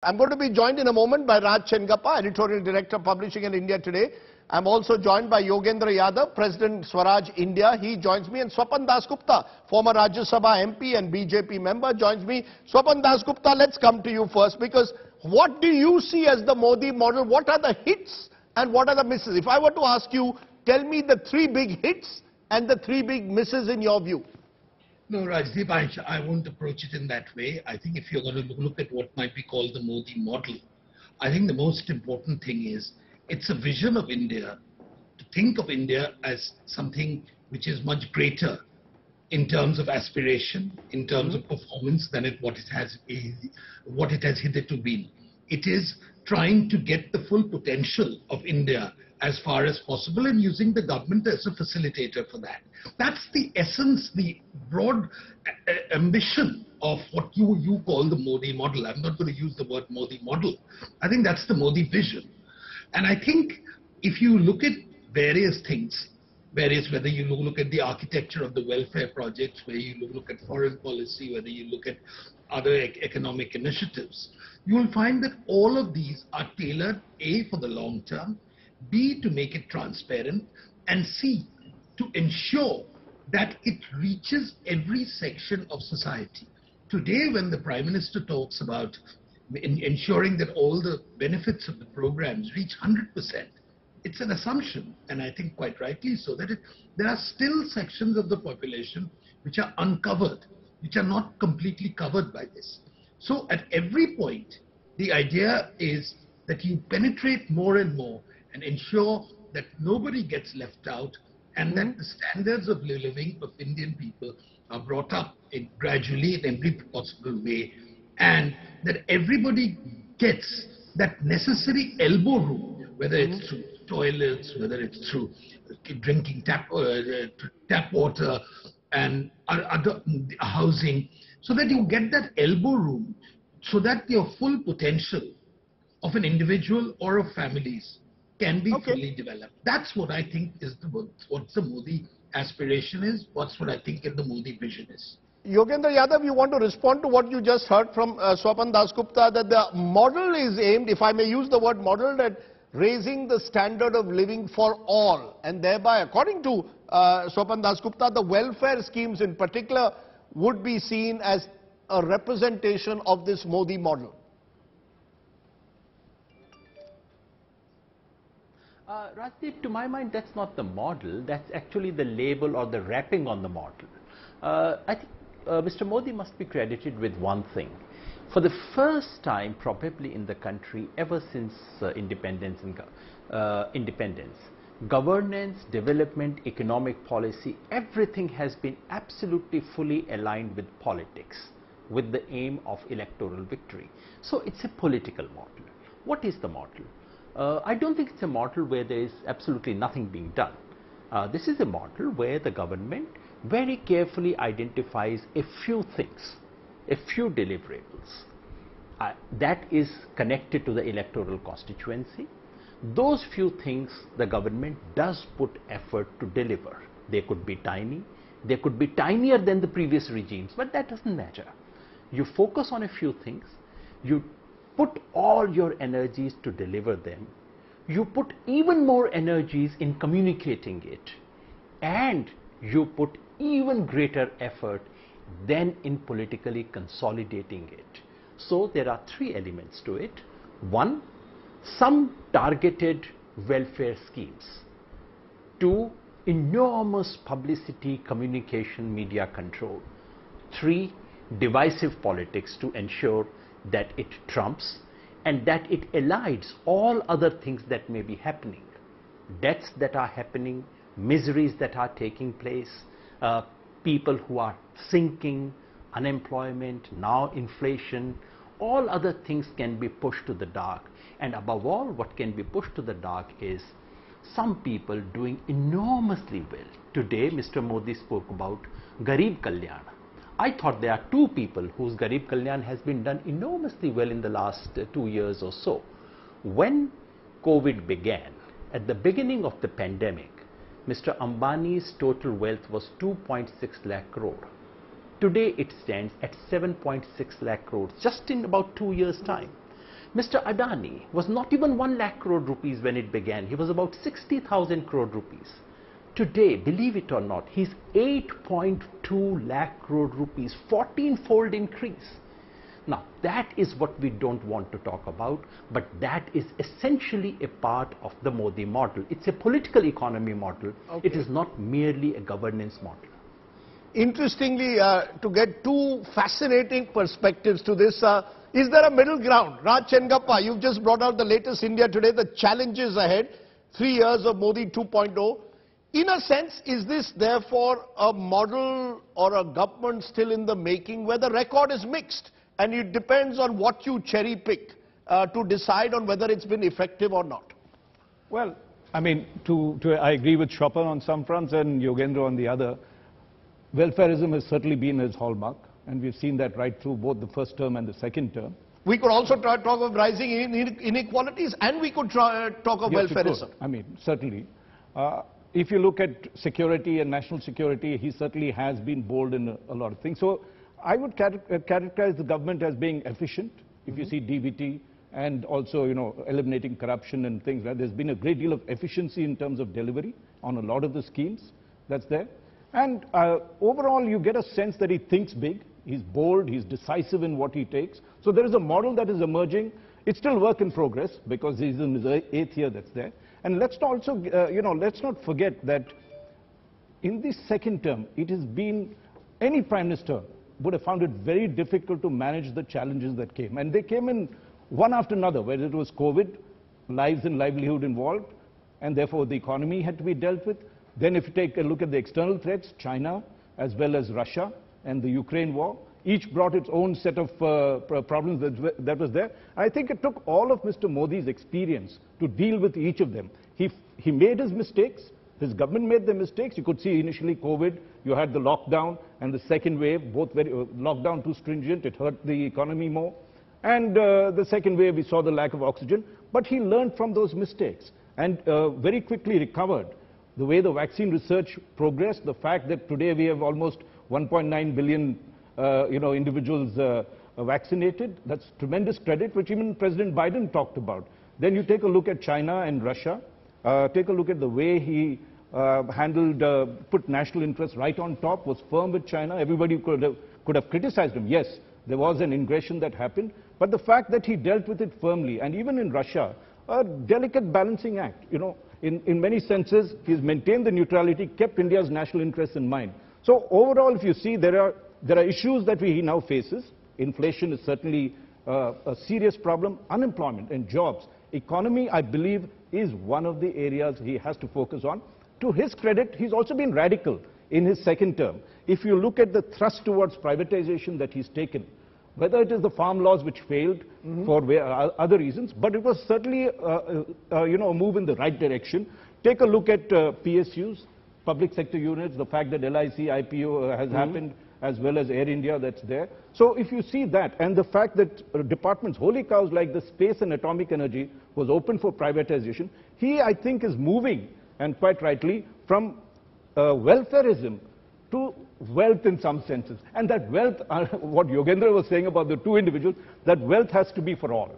I'm going to be joined in a moment by Raj Chengappa, Editorial Director, Publishing in India Today. I'm also joined by Yogendra Yadav, President Swaraj India. He joins me. And Swapan Dasgupta, former Rajya Sabha MP and BJP member, joins me. Swapan Dasgupta, let's come to you first because what do you see as the Modi model? What are the hits and what are the misses? If I were to ask you, tell me the three big hits and the three big misses in your view. No, Rajdeep, I, I won't approach it in that way. I think if you're going to look at what might be called the Modi model, I think the most important thing is it's a vision of India to think of India as something which is much greater in terms of aspiration, in terms of mm-hmm. performance than it, what it has eh, what it has hitherto been. It is trying to get the full potential of India as far as possible and using the government as a facilitator for that. That's the essence, the broad uh, uh, ambition of what you, you call the Modi model. I'm not going to use the word Modi model. I think that's the Modi vision. And I think if you look at various things, various, whether you look at the architecture of the welfare projects, whether you look at foreign policy, whether you look at other economic initiatives, you will find that all of these are tailored, A, for the long term, B, to make it transparent, and C, to ensure that it reaches every section of society. Today, when the Prime Minister talks about ensuring that all the benefits of the programs reach 100%, it's an assumption, and I think quite rightly so, that it, there are still sections of the population which are uncovered, which are not completely covered by this. So at every point, the idea is that you penetrate more and more and ensure that nobody gets left out and that the standards of living of Indian people are brought up in gradually in every possible way and that everybody gets that necessary elbow room, whether it's through toilets, whether it's through drinking tap, uh, tap water and other housing, so that you get that elbow room, so that your full potential of an individual or of families can be okay. fully developed. That's what I think is the what the Modi aspiration is. What's what I think in the Modi vision is. Yogendra Yadav, you want to respond to what you just heard from uh, Swapan Dasgupta that the model is aimed, if I may use the word model, at raising the standard of living for all and thereby, according to uh, Swapan Dasgupta, the welfare schemes in particular would be seen as a representation of this Modi model. Uh, Rajdeep, to my mind, that's not the model. That's actually the label or the wrapping on the model. Uh, I think uh, Mr. Modi must be credited with one thing. For the first time, probably in the country, ever since uh, independence and uh, independence, governance, development, economic policy, everything has been absolutely fully aligned with politics, with the aim of electoral victory. So it's a political model. What is the model? Uh, I don't think it's a model where there is absolutely nothing being done. Uh, this is a model where the government very carefully identifies a few things, a few deliverables uh, that is connected to the electoral constituency. Those few things the government does put effort to deliver. They could be tiny, they could be tinier than the previous regimes, but that doesn't matter. You focus on a few things, you put all your energies to deliver them, you put even more energies in communicating it and you put even greater effort than in politically consolidating it. So there are three elements to it. One, some targeted welfare schemes. Two, enormous publicity, communication, media control. Three, divisive politics to ensure that it trumps and that it elides all other things that may be happening. Deaths that are happening, miseries that are taking place, uh, people who are sinking, unemployment, now inflation, all other things can be pushed to the dark. And above all, what can be pushed to the dark is some people doing enormously well. Today, Mr. Modi spoke about Garib Kalyana. I thought there are two people whose Garib Kalyan has been done enormously well in the last uh, two years or so. When COVID began, at the beginning of the pandemic, Mr. Ambani's total wealth was 2.6 lakh crore. Today it stands at 7.6 lakh crores, just in about two years' time. Mr. Adani was not even 1 lakh crore rupees when it began. He was about 60,000 crore rupees. Today, believe it or not, he's 8.2 lakh crore rupees, 14-fold increase. Now, that is what we don't want to talk about, but that is essentially a part of the Modi model. It's a political economy model. It is not merely a governance model. Interestingly, uh, to get two fascinating perspectives to this, uh, is there a middle ground? Raj Chengappa, you've just brought out the latest India Today, the challenges ahead, three years of Modi 2.0. In a sense, is this therefore a model or a government still in the making where the record is mixed and it depends on what you cherry pick uh, to decide on whether it's been effective or not? Well, I mean, to, to, I agree with Swapan on some fronts and Yogendra on the other. Welfareism has certainly been his hallmark, and we've seen that right through both the first term and the second term. We could also try, talk of rising inequalities and we could try, uh, talk of Yes, welfareism. I mean, certainly. Uh, if you look at security and national security, he certainly has been bold in a, a lot of things. So I would uh, characterize the government as being efficient. If you see DBT and also, you know, eliminating corruption and things, right? There's been a great deal of efficiency in terms of delivery on a lot of the schemes that's there. And uh, overall, you get a sense that he thinks big. He's bold. He's decisive in what he takes. So there is a model that is emerging. It's still work in progress because he's in his eighth year that's there. And let's also, uh, you know, let's not forget that in this second term, it has been, any prime minister would have found it very difficult to manage the challenges that came. And they came in one after another, whether it was COVID, lives and livelihood involved, and therefore the economy had to be dealt with. Then if you take a look at the external threats, China, as well as Russia and the Ukraine war, each brought its own set of uh, problems that, that was there. I think it took all of Mr. Modi's experience to deal with each of them. He, he made his mistakes. His government made the mistakes. You could see initially COVID, you had the lockdown and the second wave, both very, uh, lockdown too stringent, it hurt the economy more. And uh, the second wave, we saw the lack of oxygen. But he learned from those mistakes and uh, very quickly recovered. The way the vaccine research progressed, the fact that today we have almost 1.9 billion you know, individuals uh, uh, vaccinated, that's tremendous credit, which even President Biden talked about. Then you take a look at China and Russia, uh, take a look at the way he uh, handled, uh, put national interests right on top, was firm with China. Everybody could have, could have criticized him. Yes, there was an ingression that happened, but the fact that he dealt with it firmly, and even in Russia, a delicate balancing act. You know, in, in many senses, he's maintained the neutrality, kept India's national interests in mind. So overall, if you see, there are, there are issues that we, he now faces. Inflation is certainly uh, a serious problem. Unemployment and jobs. Economy, I believe, is one of the areas he has to focus on. To his credit, he's also been radical in his second term. If you look at the thrust towards privatization that he's taken, whether it is the farm laws which failed for wa- uh, other reasons, but it was certainly, uh, uh, uh, you know, a move in the right direction. Take a look at uh, PSUs, public sector units, the fact that LIC IPO uh, has happened, as well as Air India that's there. So if you see that, and the fact that departments, holy cows like the space and atomic energy was open for privatization, he, I think, is moving, and quite rightly, from uh, welfareism to wealth in some senses. And that wealth, uh, what Yogendra was saying about the two individuals, that wealth has to be for all.